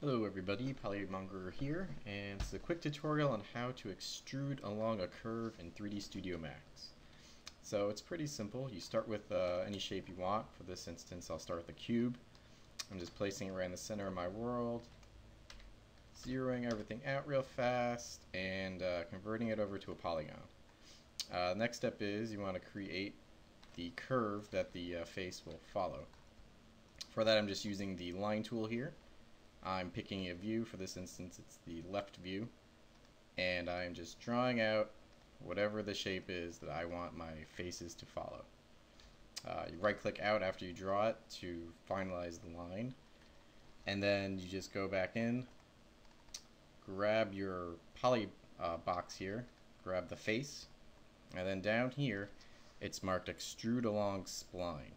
Hello everybody, Polymonger here, and it's a quick tutorial on how to extrude along a curve in 3D Studio Max. So it's pretty simple. You start with uh, any shape you want. For this instance, I'll start with a cube. I'm just placing it right in the center of my world, zeroing everything out real fast, and uh, converting it over to a polygon. Uh, next step is you want to create the curve that the uh, face will follow. For that I'm just using the line tool here I'm picking a view, for this instance it's the left view, and I'm just drawing out whatever the shape is that I want my faces to follow. Uh, you right click out after you draw it to finalize the line, and then you just go back in, grab your poly uh, box here, grab the face, and then down here it's marked extrude along spline.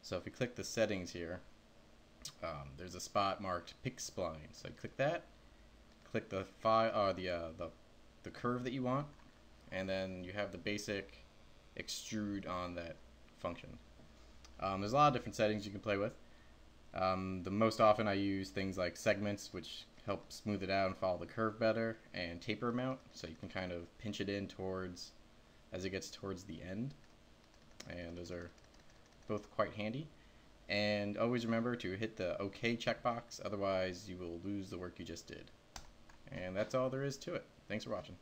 So if you click the settings here, um, there's a spot marked pick spline. So click that, click the file or uh, the, uh, the the curve that you want, and then you have the basic extrude on that function. Um, there's a lot of different settings you can play with. Um, the most often I use things like segments, which help smooth it out and follow the curve better, and taper amount, so you can kind of pinch it in towards as it gets towards the end. And those are both quite handy. And always remember to hit the OK checkbox, otherwise you will lose the work you just did. And that's all there is to it. Thanks for watching.